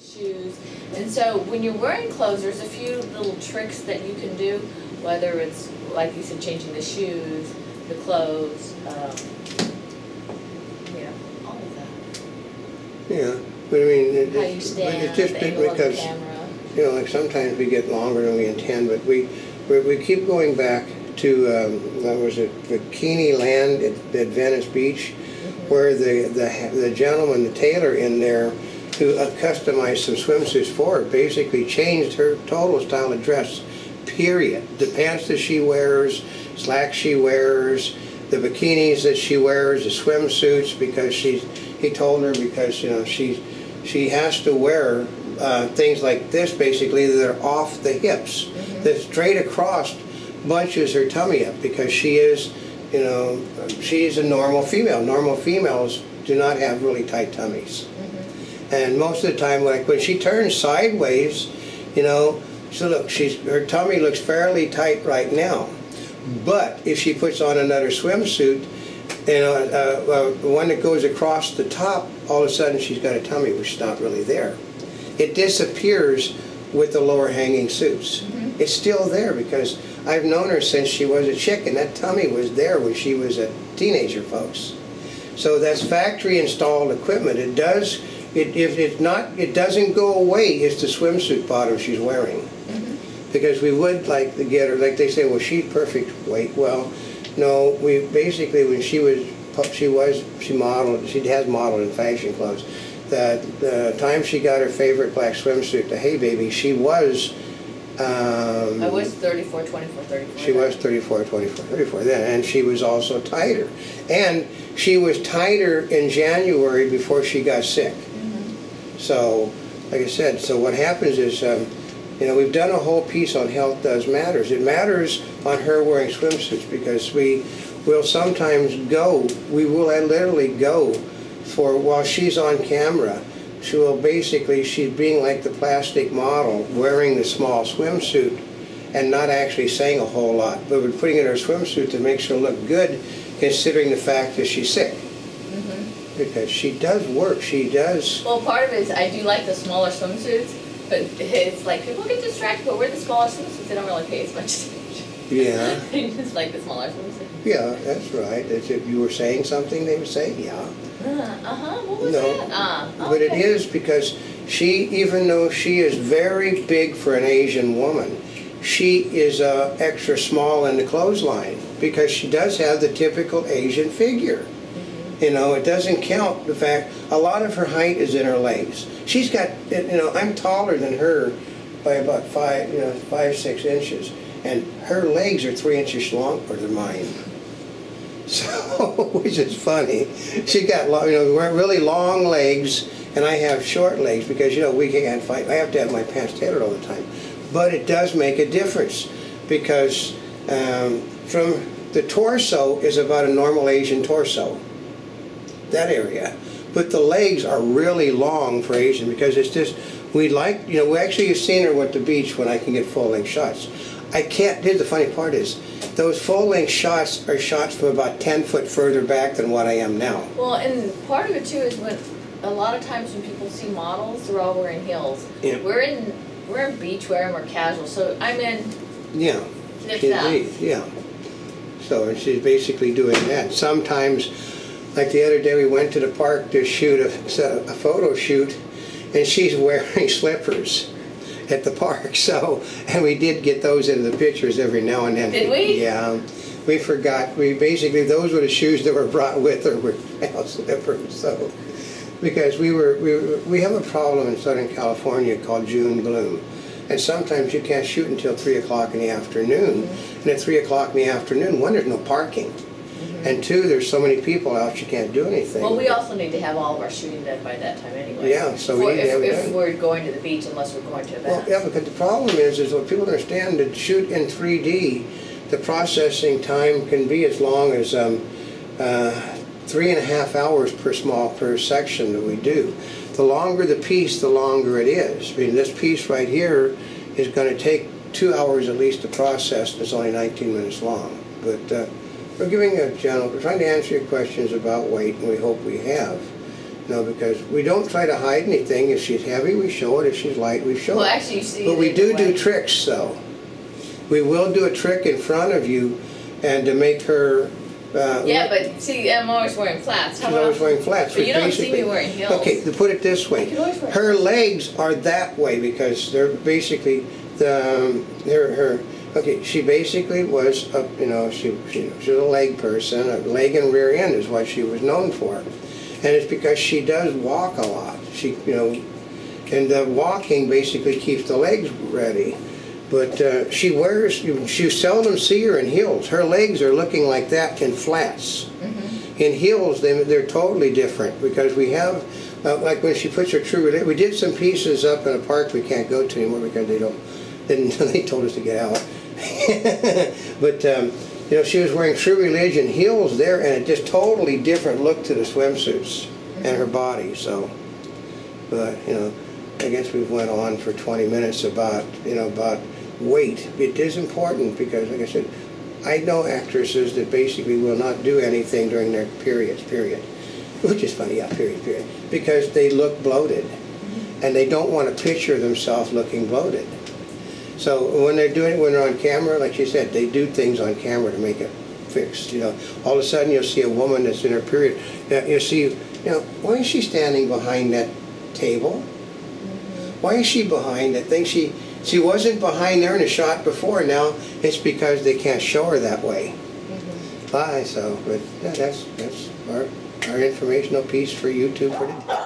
shoes. And so when you're wearing clothes, there's a few little tricks that you can do, whether it's, like you said, changing the shoes, the clothes, um, know, all of that. Yeah, but I mean, it- How you but stand, it's just the angle of the because, camera. you know, like sometimes we get longer than we intend, but we, we, we keep going back to, um, that was it, Bikini Land at, at Venice Beach, Mm-hmm. where the, the, the gentleman, the tailor in there, who uh, customized some swimsuits for her, basically changed her total style of dress, period. The pants that she wears, slacks she wears, the bikinis that she wears, the swimsuits, because she's, he told her because, you know, she, she has to wear uh, things like this basically that are off the hips, that straight across bunches her tummy up because she is, you know, she's a normal female. Normal females do not have really tight tummies. And most of the time, like when she turns sideways, you know, so look, she's her tummy looks fairly tight right now. But if she puts on another swimsuit, you know, uh, uh, one that goes across the top, all of a sudden she's got a tummy which is not really there. It disappears with the lower hanging suits. It's still there because I've known her since she was a chick, and that tummy was there when she was a teenager, folks. So that's factory installed equipment. It does, it, if it's not, it doesn't go away, it's the swimsuit bottom she's wearing. Because we would like to get her, like they say, well, she's perfect weight. Well, no, we, basically, when she was, she was, she modeled, she has modeled in fashion clothes. The, the time she got her favorite black swimsuit, the Hey Baby, she was, um. I was 34, 24, 34. She was 34, 24, 34 then, and she was also tighter. And she was tighter in January before she got sick. So, like I said, so what happens is, um, you know, we've done a whole piece on health does matters. It matters on her wearing swimsuits because we will sometimes go, we will literally go for, while she's on camera, she will basically, she's being like the plastic model, wearing the small swimsuit and not actually saying a whole lot, but we're putting in her swimsuit to make her look good considering the fact that she's sick. Because she does work, she does, Well, part of it is I do like the smaller swimsuits, but it's like people get distracted, but wear the smaller swimsuits, they don't really pay as much attention. yeah, They just like the smaller swimsuits. yeah, that's right. That's if you were saying something, they would say, yeah. Uh, uh-huh, what was No, that? Ah, But it is because she, even though she is very big for an Asian woman, she is uh, extra small in the clothesline because she does have the typical Asian figure. You know, it doesn't count the fact a lot of her height is in her legs. She's got, you know, I'm taller than her by about five, you know, five six inches, and her legs are three inches longer than mine. So, which is funny. She got, you know, really long legs, and I have short legs because you know we can't fight. I have to have my pants tailored all the time, but it does make a difference because um, from the torso is about a normal Asian torso. That area, but the legs are really long for Asian because it's just we like you know we actually have seen her at the beach when I can get full length shots. I can't. Here's the funny part is those full length shots are shots from about ten foot further back than what I am now. Well, and part of it too is when, a lot of times when people see models, they're all wearing heels. Yeah. We're in, we're in beachwear and we're casual, so I'm in Yeah. Indeed, yeah. So she's basically doing that. Sometimes, like the other day, we went to the park to shoot a, a photo shoot, and she's wearing slippers at the park. So, and we did get those into the pictures every now and then. Did we? Yeah. We forgot. We basically those were the shoes that were brought with her were slippers. So, because we were we were- we have a problem in Southern California called June gloom, and sometimes you can't shoot until three o'clock in the afternoon. And at three o'clock in the afternoon, one there's no parking, and two there's so many people out you can't do anything. Well, we also need to have all of our shooting done by that time anyway. Yeah, so we For- need to have it If, if done. we're going to the beach unless we're going to Well, events. yeah, because the problem is, is what people don't understand that shoot in 3D, the processing time can be as long as um, uh, three and a half hours per small per section that we do. The longer the piece, the longer it is. I mean, this piece right here is going to take two hours at least to process. and It's only 19 minutes long. But uh, we're giving a general, we're trying to answer your questions about weight, and we hope we have. No, because we don't try to hide anything. If she's heavy, we show it. If she's light, we show Well, it. actually, you see. But we do do tricks, though. We will do a trick in front of you, and to make her. Uh, Yeah, but see, I'm always wearing flats. How She's always wearing flats. But you don't see me wearing heels. Okay, to put it this way, can always wear her legs are that way because they're basically the um, her her. Okay, she basically was a you know she she, she was a leg person. A leg and rear end is what she was known for, and it's because she does walk a lot. She you know, and the walking basically keeps the legs ready. But uh, she wears, you, seldom see her in heels. Her legs are looking like that in flats. In heels, they, they're totally different because we have, uh, like when she puts her true we did some pieces up in a park we can't go to anymore because they don't, then they told us to get out. but, um, you know, she was wearing true religion heels there and a just totally different look to the swimsuits and her body, so. But, you know, I guess we've went on for 20 minutes about, you know, about weight. It is important because, like I said, I know actresses that basically will not do anything during their periods, period. Which is funny, yeah, period, period. Because they look bloated. And they don't want to picture themselves looking bloated. So when they're doing, it, when they're on camera, like you said, they do things on camera to make it fixed, you know. All of a sudden you'll see a woman that's in her period. You'll see, you know, why is she standing behind that table? Why is she behind that thing? She she wasn't behind there in a shot before. Now it's because they can't show her that way. Mm-hmm. Bye. So, but yeah, that's that's our our informational piece for YouTube for today.